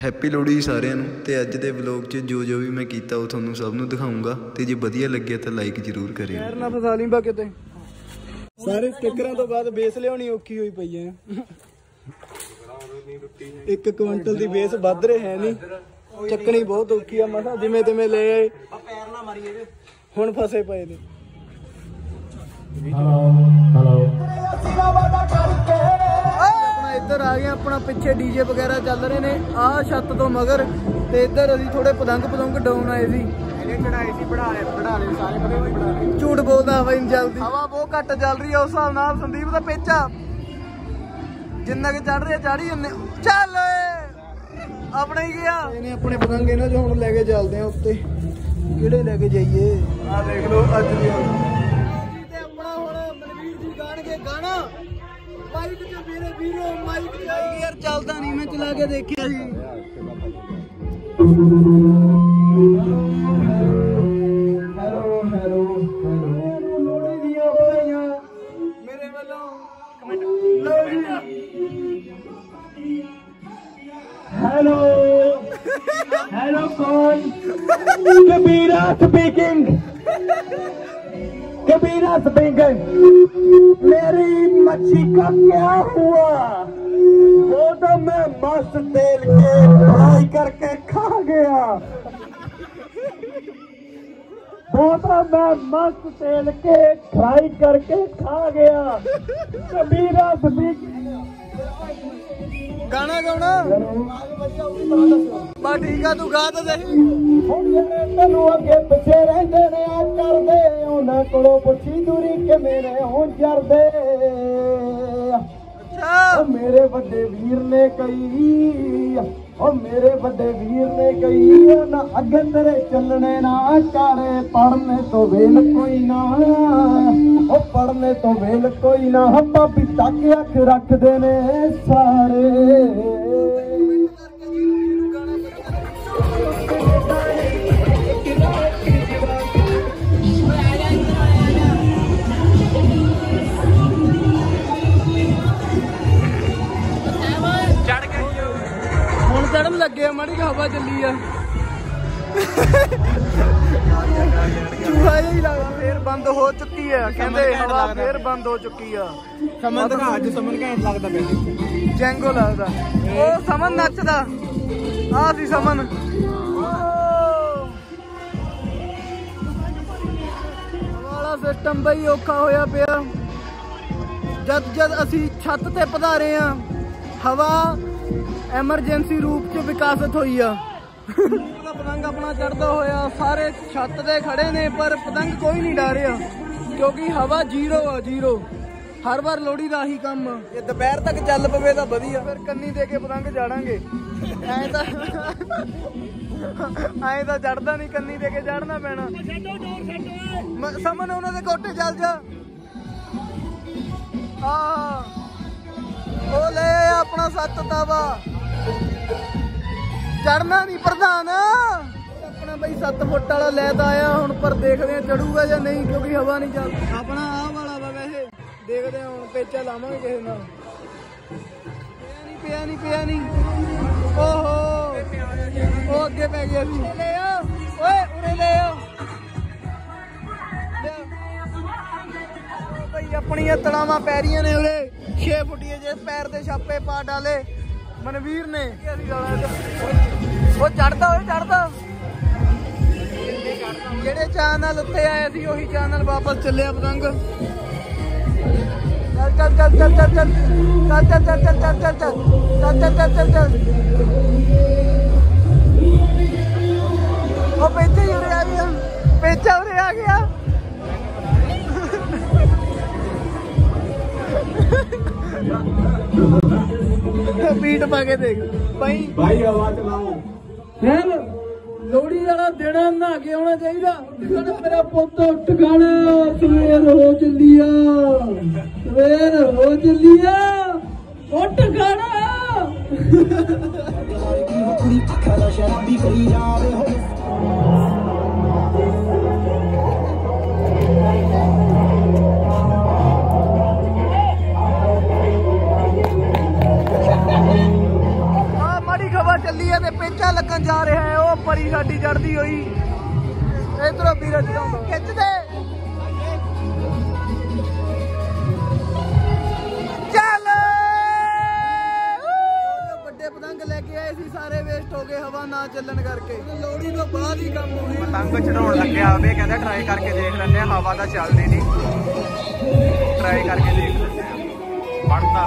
Happy Lohri ਸਾਰਿਆਂ ਨੂੰ। ਤੇ ਅੱਜ ਦੇ ਵਲੌਗ 'ਚ ਜੋ ਜੋ ਵੀ ਮੈਂ ਕੀਤਾ ਉਹ ਤੁਹਾਨੂੰ ਸਭ ਨੂੰ ਦਿਖਾਉਂਗਾ ਤੇ ਜੇ ਵਧੀਆ ਲੱਗਿਆ ਤਾਂ ਲਾਈਕ ਜ਼ਰੂਰ ਕਰਿਓ। ਯਾਰ ਨਾ ਫਸਾ ਲਈ ਬਾ ਕਿਤੇ ਸਾਰੇ ਸਟਿੱਕਰਾਂ ਤੋਂ ਬਾਅਦ ਬੇਸ ਲਿਆਉਣੀ ਔਖੀ ਹੋਈ ਪਈ ਐ। ਇੱਕ ਕੁਇੰਟਲ ਦੀ ਬੇਸ ਵੱਧ ਰਹੇ ਹੈ ਨਹੀਂ ਚੱਕਣੀ ਬਹੁਤ ਔਖੀ ਆ ਮਸਾ ਜਿਵੇਂ ਤਿਵੇਂ ਲੈ ਆਏ। ਪੈਰ ਨਾ ਮਾਰੀ ਇਹਦੇ ਹੁਣ ਫਸੇ ਪਏ ਨੇ। ਆਪਣਾ ਇੱਧਰ ਆ ਗਏ ਆਪਣਾ ਪਿੱਛੇ ਡੀਜੇ ਵਗੈਰਾ ਚੱਲ ਰਹੇ ਨੇ। ਆਹ ਛੱਤ ਤੋਂ ਮਗਰ ਤੇ ਇੱਧਰ ਅਸੀਂ ਥੋੜੇ ਪਤੰਗ ਪਤੰਗ ਡਾਉਣ ਆਏ ਸੀ। ਇਹਨੇ ਚੜਾਏ ਸੀ ਬੜਾ ਬੜਾ ਲਏ ਸਾਰੇ ਬੜੇ ਹੋਏ ਬੜਾ ਲਏ। ਝੂਠ ਬੋਲਦਾ ਹਵਾ ਨਹੀਂ ਚੱਲਦੀ ਹਵਾ ਬਹੁਤ ਘੱਟ ਚੱਲ ਰਹੀ ਆ ਉਸ ਹਿਸਾਬ ਨਾਲ ਸੰਦੀਪ ਦਾ ਪੇਚਾ। ਜਿੰਨਾ ਕਿ ਚੜ ਰਿਹਾ ਚਾੜੀ ਜੰਨੇ ਚੱਲ ਆਪਣਾ ਹੀ ਗਿਆ। ਇਹਨੇ ਆਪਣੇ ਪਤੰਗ ਇਹਨਾਂ ਚੋਂ ਹੁਣ ਲੈ ਕੇ ਚੱਲਦੇ ਆ ਉੱਤੇ। ਕਿਹੜੇ ਲੈ ਕੇ ਜਾਈਏ? ਆ ਦੇਖ ਲਓ ਅੱਜ ਦੀ ਤੇ ਆਪਣਾ ਹੁਣ ਮਨਵੀਰ ਜੀ ਗਾਣਗੇ ਗਾਣਾ। ਮਾਈਕ ਤੇ ਮੇਰੇ ਵੀਰੋ ਮਾਈਕ ਤੇ ਯਾਰ ਚੱਲਦਾ ਨਹੀਂ ਮੈਂ ਚਲਾ ਕੇ ਦੇਖਿਆ ਜੀ हेलो हेलो कौन कबीरा स्पीकिंग कबीरा स्पीकिंग मेरी मच्छी का क्या हुआ? वो तो मैं मस्त तेल के फ्राई करके खा गया। वो तो मैं मस्त तेल के फ्राई करके खा गया कबीरा स्पीकिंग ਗਾਣਾ ਗਾਉਣਾ ਬਾ ਠੀਕ ਆ ਤੂੰ ਗਾ ਤਾਂ ਸਹੀ ਹੁਣ ਜਿਹੜੇ ਤੈਨੂੰ ਅੱਗੇ ਪਿੱਛੇ ਰਹਿੰਦੇ ਨੇ ਆ ਕਰਦੇ ਉਹਨਾਂ ਕੋਲੋਂ ਪੁੱਛੀ ਦੂਰੀ ਕਿ ਮੇਰੇ ਹੁਣ ਜਰਦੇ ਅੱਛਾ ਉਹ ਮੇਰੇ ਵੱਡੇ ਵੀਰ ਨੇ ਕਈ ਉਹ ਮੇਰੇ ਵੱਡੇ ਵੀਰ ਨੇ ਕਈ ਨਾ ਅੱਗੇ ਤੇਰੇ ਚੱਲਣੇ, ਨਾ ਕਾਰੇ ਪੜਨੇ ਤੋਂ ਵੇਲ ਕੋਈ ਨਾ। ਉਹ ਪੜਨੇ ਤੋਂ ਵੇਲ ਕੋਈ ਨਾ, ਭਾਬੀ ਤੱਕ ਅੱਖ ਰੱਖਦੇ ਨੇ ਸਾਰੇ। ਚੜਨ ਲੱਗੇ ਆ ਮਾੜੀ ਹਵਾ ਚੱਲੀ ਆ। ਚੂਹਾ ਹੀ ਲੱਗਦਾ ਫੇਰ ਬੰਦ ਹੋ ਚੁੱਕੀ ਆ। ਕਹਿੰਦੇ ਹਵਾ ਫੇਰ ਬੰਦ ਹੋ ਚੁੱਕੀ ਆ। ਸਮਨ ਦਿਖਾ ਅੱਜ ਸਮਨ ਘੈਂਟ ਲੱਗਦਾ ਮੈਨੂੰ ਜੈਂਗੋ ਲੱਗਦਾ। ਉਹ ਸਮਨ ਨੱਚਦਾ। ਆ ਸੀ ਸਮਨ ਵਾਲਾ ਸਿਸਟਮ ਬਈ ਔਖਾ ਹੋਇਆ ਪਿਆ। ਜਦ ਜਦ ਅਸੀਂ ਛੱਤ ਤੇ ਪਧਾਰੇ ਆ ਹਵਾ ਐਮਰਜੈਂਸੀ ਰੂਪ ਚ ਵਿਕਾਸਤ ਹੋਈ ਆ। ਪਤੰਗ ਆਪਣਾ ਚੜਦਾ ਹੋਇਆ ਸਾਰੇ ਛੱਤ ਤੇ ਖੜੇ ਨੇ ਪਰ ਪਤੰਗ ਕੋਈ ਨਹੀਂ ਡਾ ਰਿਹਾ ਕਿਉਂਕਿ ਹਵਾ ਜ਼ੀਰੋ ਆ ਜ਼ੀਰੋ। ਹਰ ਵਾਰ ਲੋੜੀ ਦਾ ਹੀ ਕੰਮ। ਜੇ ਦੁਪਹਿਰ ਤੱਕ ਚੱਲ ਪਵੇ ਤਾਂ ਵਧੀਆ। ਫਿਰ ਕੰਨੀ ਦੇ ਕੇ ਪਤੰਗ ਜਾੜਾਂਗੇ। ਐਂ ਤਾਂ ਐਂ ਤਾਂ ਚੜਦਾ ਨਹੀਂ ਕੰਨੀ ਦੇ ਕੇ ਚੜਨਾ ਪੈਣਾ। ਸਮਨ ਉਹਨਾਂ ਦੇ ਕੋਟੇ ਚੱਲ ਜਾ। ਆ ਉਹ ਲੈ ਆਪਣਾ ਸੱਤ ਤਾਵਾ। ਚੜਨਾ ਨਹੀਂ ਪ੍ਰਧਾਨ। ਆਪਣਾ ਬਈ 7 ਫੁੱਟ ਵਾਲਾ ਲੈ ਤਾਂ ਆਇਆ, ਹੁਣ ਪਰ ਦੇਖਦੇ ਆ ਚੜੂਗਾ ਜਾਂ ਨਹੀਂ, ਕਿਉਂਕਿ ਹਵਾ ਨਹੀਂ ਚੱਲਦੀ ਆਪਣਾ ਆਹ ਵਾਲਾ ਵਾ ਵੈਸੇ। ਦੇਖਦੇ ਆ ਹੁਣ ਪੇਚਾ ਲਾਵਾਂਗੇ ਕਿਸੇ ਨਾਲ। ਪਿਆ ਨਹੀਂ ਪਿਆ ਨਹੀਂ ਓਹੋ। ਉਹ ਅੱਗੇ ਪੈ ਗਿਆ ਸੀ। ਲੈ ਆ। ਓਏ, ਉਰੇ ਲੈ ਆ। ਬਈ ਆਪਣੀਆਂ ਤੜਾਵਾਂ ਪੈ ਰਹੀਆਂ ਨੇ ਉਰੇ। 6 ਫੁੱਟੀਏ ਜੇ ਪੈਰ ਦੇ ਛਾਪੇ ਪਾ ਡਾਲੇ ਮਨਵੀਰ ਨੇ ਅਸੀਂ ਗਾਲਾਂ ਚ- ਉਹ ਚੜਦਾ ਓਏ ਚੜਦਾ ਜਿਹੜੇ ਚਾਹ ਨਾਲ ਉੱਤੇ ਆਏ ਸੀ ਉਹੀ ਚਾਹ ਨਾਲ ਵਾਪਸ ਚੱਲਿਆ ਪਤੰਗ ਚੱਲ ਚੱਲ ਚੱਲ ਚੱਲ ਚੱਲ ਚੱਲ ਚੱਲ ਚੱਲ ਚੱਲ ਚੱਲ ਚੱਲ ਚੱਲ ਚੱਲ ਚੱਲ ਚੱਲ ਚੱਲ ਚੱਲ ਉਹ ਪੇਚੇ ਹੀ ਉਰੇ ਆ ਗਿਆ ਪੇਚਾ ਉਰੇ ਆ ਗਿਆ ਬੀਟ ਪਾ ਕੇ ਦੇਖ। ਭਾਈ ਭਾਈ ਹਵਾ ਚਲਾਓ। ਹੈਨ ਲੋੜੀ ਵਾਲਾ ਦਿਨ ਨਾ ਕੇ ਆਉਣਾ ਚਾਹੀਦਾ। ਟਿਕਣ ਮੇਰਾ ਪੁੱਤ ਟਿਕਣ ਸਵੇਰ ਹੋ ਚੱਲੀਆ ਸਵੇਰ ਹੋ ਚੱਲੀਆ ਉੱਠ ਖੜਾ। ਕੁੜੀ ਅੱਖਾਂ ਦਾ ਸ਼ਰਾਬੀ ਕਰੀ ਹੋ ਖਬਰ ਚੱਲੀ ਆ ਤੇ ਪੇਚਾ ਲੱਗਣ ਜਾ ਰਿਹਾ ਹੈ ਉਹ ਪਰੀ ਸਾਡੀ ਚੜਦੀ ਹੋਈ। ਇਧਰੋਂ ਵੀਰ ਚੜਾਉਂਦਾ ਖਿੱਚ ਦੇ ਚੱਲ। ਵੱਡੇ ਪਤੰਗ ਲੈ ਕੇ ਆਏ ਸੀ ਸਾਰੇ ਵੇਸਟ ਹੋ ਗਏ ਹਵਾ ਨਾ ਚੱਲਣ ਕਰਕੇ। ਲੋੜੀ ਤੋਂ ਬਾਅਦ ਹੀ ਕੰਮ ਹੋਣੇ ਪਤੰਗ ਚੜਾਉਣ ਲੱਗਿਆ ਹੋਵੇ ਕਹਿੰਦਾ ਟਰਾਈ ਕਰਕੇ ਦੇਖ ਲੈਂਦੇ ਆ ਹਵਾ ਤਾਂ ਚੱਲਦੀ ਨਹੀਂ। ਟਰਾਈ ਕਰਕੇ ਦੇਖ ਲੈਂਦੇ ਆ। ਬਣਦਾ।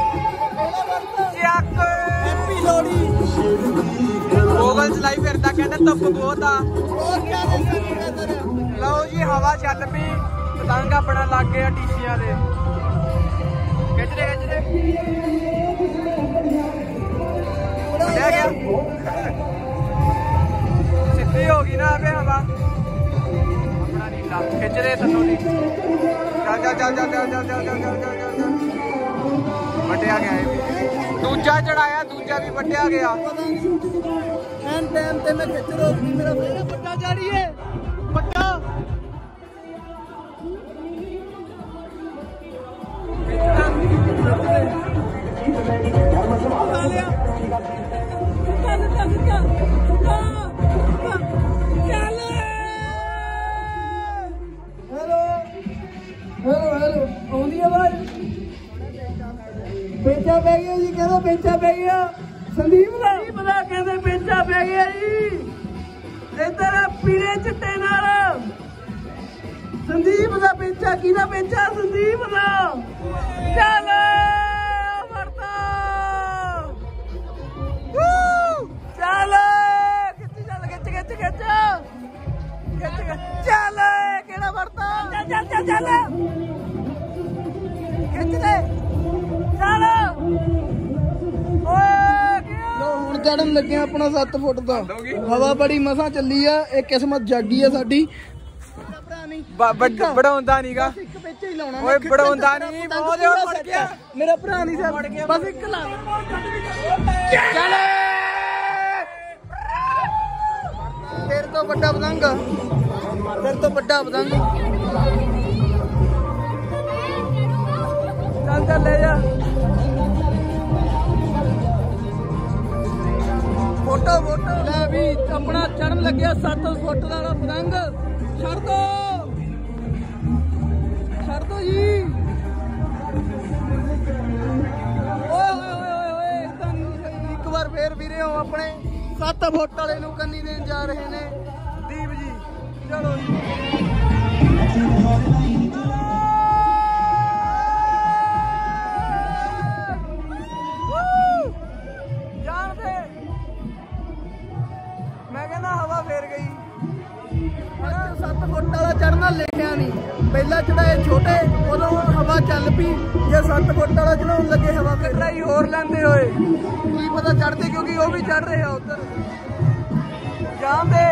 ਚੱਕ ਹੈਪੀ ਲੋੜੀ ਗੋਗਲ ਚਲਾਈ ਫਿਰਦਾ ਕਹਿੰਦਾ ਧੁੱਪ ਬਹੁਤ ਆ ਲਓ ਜੀ ਹਵਾ ਚੱਲ ਪਈ ਪਤੰਗ ਆਪਣਾ ਲੱਗ ਗਿਆ ਟੀਸੀਆਂ ਦੇ ਖਿੱਚ ਦੇ ਖਿੱਚ ਦੇ ਲੈ ਗਿਆ ਸਿੱਧੀ ਹੋ ਗਈ ਨਾ ਆਪੇ ਹਵਾ ਆਪਣਾ ਨੀਲਾ ਖਿੱਚ ਦੇ ਥੱਲੋਂ ਦੀ ਚੱਲ ਚੱਲ ਚੱਲ ਚੱਲ ਚੱਲ ਚੱਲ ਚੱਲ ਚੱਲ ਚੱਲ ਚੱਲ ਚੱਲ ਵੱਟਿਆ ਗਿਆ ਇਹ। ਦੂਜਾ ਚੜਾਇਆ, ਦੂਜਾ ਵੀ ਵੱਟਿਆ ਗਿਆ। ਪਤਾ ਨਹੀਂ ਐਨ ਟਾਈਮ ਤੇ ਮੈਂ ਖਿੱਚ ਰੋਕਦੀ ਮੇਰਾ ਫੇਰ। ਵੱਡਾ ਜਾੜੀਏ, ਵੱਡਾ। ਹੈਲੋ ਹੈਲੋ, ਆਉਂਦੀ ਆਵਾਜ਼? ਪੇਚਾ ਪੈ ਗਿਆ ਜੀ, ਕਹਿੰਦਾ ਪੇਚਾ ਪੈ ਗਿਆ। ਸੰਦੀਪ ਦਾ। ਸੰਦੀਪ ਦਾ ਕਹਿੰਦੇ ਪੇਚਾ ਪੈ ਗਿਆ ਜੀ। ਇੱਧਰ ਪੀਲੇ ਚਿੱਟੇ ਨਾਲ। ਸੰਦੀਪ ਦਾ ਪੇਚਾ, ਕਿਹਦਾ ਪੇਚਾ? ਸੰਦੀਪ ਦਾ। ਲੋ ਹੁਣ ਚੜਨ ਲੱਗੇ ਆ ਆਪਣਾ 7 ਫੁੱਟ ਦਾ। ਹਵਾ ਬੜੀ ਮਸਾਂ ਚੱਲੀ ਆ ਇਹ ਕਿਸਮਤ ਜਾਗੀ ਆ ਸਾਡੀ। ਬੜਾਉਂਦਾ ਨਹੀਂਗਾ ਇੱਕ ਵਿੱਚ ਹੀ ਲਾਉਣਾ ਓਏ ਬੜਾਉਂਦਾ ਨਹੀਂ ਬਹੁਤ ਹੋਰ ਪੜ ਗਿਆ। ਮੇਰਾ ਭਰਾ ਨਹੀਂ ਸੀ ਬਸ ਇੱਕ ਲਾ। ਚੱਲ! ਤੇਰੇ ਤੋਂ ਵੱਡਾ ਪਤੰਗ। ਤੇਰੇ ਤੋਂ ਵੱਡਾ ਪਤੰਗ। ਚੱਲ ਚੱਲ ਲੈ ਜਾ। ਫੋਟੋ ਫੋਟੋ ਲੈ ਵੀ ਆਪਣਾ ਚੜਨ ਲੱਗਿਆ 7 ਫੁੱਟ ਦਾ ਪਤੰਗ ਛੱਡ ਦੋ। ਛੱਡ ਦੋ ਜੀ। ਓਏ ਹੋਏ ਹੋਏ ਹੋਏ ਹੋਏ ਨਹੀਂ ਇੱਕ ਵਾਰ ਫੇਰ ਵੀਰੇ ਹੋ ਆਪਣੇ 7 ਫੁੱਟ ਵਾਲੇ ਨੂੰ ਕੰਨੀ ਦੇਣ ਜਾ ਰਹੇ ਨੇ। ਦੀਪ ਜੀ, ਚਲੋ ਜੀ। ਫੇਰ ਗਈ। 7 ਫੁੱਟ ਵਾਲਾ ਚੜਨਾ ਲਿਖਿਆ ਨਹੀਂ। ਪਹਿਲਾਂ ਚੜਾਏ ਛੋਟੇ ਉਦੋਂ ਹਵਾ ਚੱਲ ਪਈ। ਜੇ 7 ਫੁੱਟ ਵਾਲਾ ਚੜਾਉਣ ਲੱਗੇ ਹਵਾ ਰਹੀ ਹੋਰ ਲੈਂਦੇ ਹੋਏ। ਕੀ ਪਤਾ ਚੜਦੇ ਕਿਉਂਕਿ ਉਹ ਵੀ ਚੜ ਰਹੇ ਆ ਉਧਰ ਜਾਂਦੇ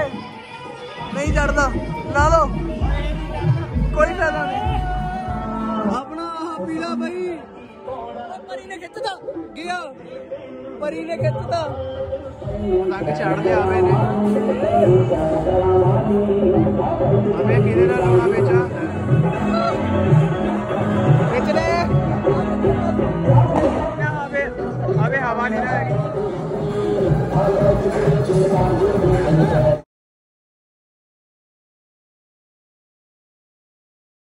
ਨਹੀਂ ਚੜਦਾ ਲਾ ਲਓ। ਕੋਈ ਫਾਇਦਾ ਨਹੀਂ। ਆਪਣਾ ਆਹ ਪੀਲਾ ਬਈ। ਪਰੀ ਨੇ ਖਿੱਚਦਾ ਗਿਆ। ਪਰੀ ਨੇ ਖਿੱਚਦਾ ਪਤੰਗ ਚੜਦੇ ਆਵੇ ਨੇ। ਆਵੇ ਕਿਹਦੇ ਨਾਲ ਲਾਉਣਾ ਵਿੱਚ ਵਿੱਚ ਲੈ ਆਵੇ ਆਵੇ ਹਵਾ ਨਹੀਂ ਨਾ ਹੈਗੀ